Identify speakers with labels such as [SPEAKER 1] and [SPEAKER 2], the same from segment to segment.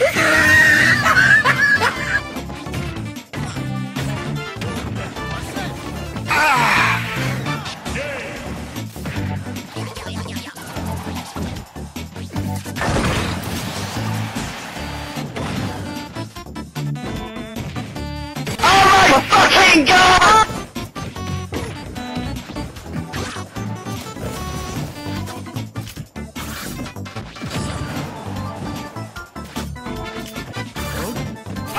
[SPEAKER 1] fucking god!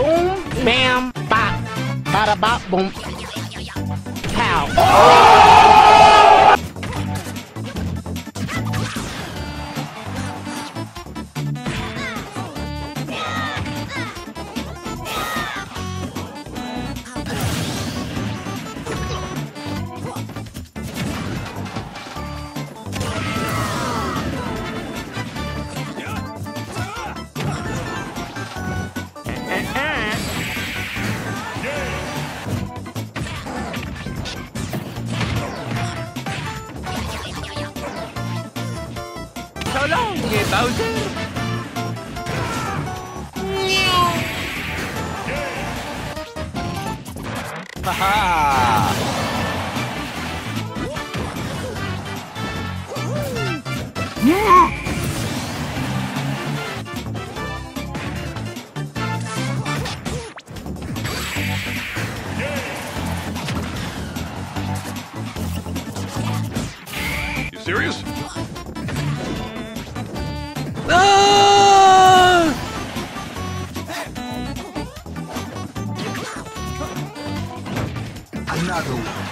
[SPEAKER 2] Boom, bam, bop. Bada bop, boom. Pow.
[SPEAKER 3] So long, Bowser! Ha
[SPEAKER 4] You serious? Ah!
[SPEAKER 3] Another one.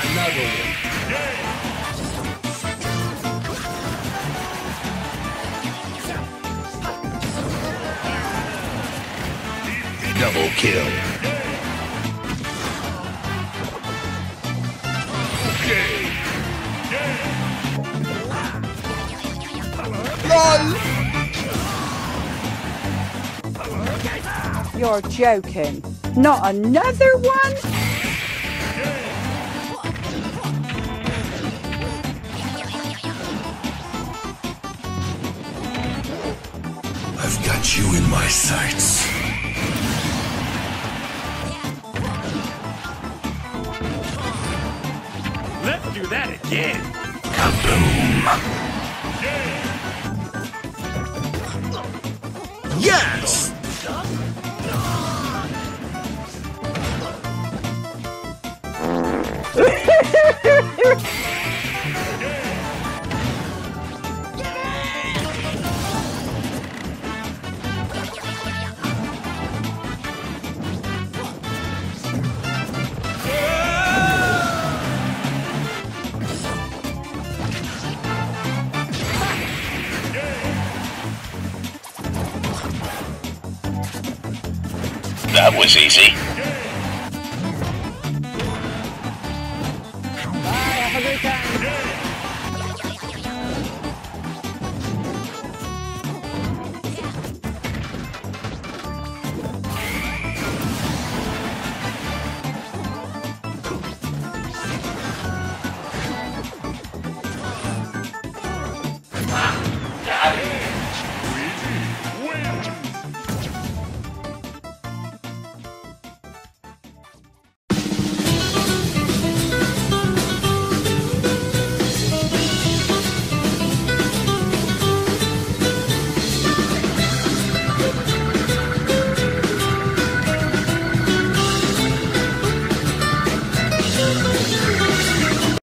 [SPEAKER 3] Another one.
[SPEAKER 4] Double kill.
[SPEAKER 5] You're joking. Not another one?
[SPEAKER 4] I've got you in my sights.
[SPEAKER 3] Again!
[SPEAKER 4] Yes! That was easy.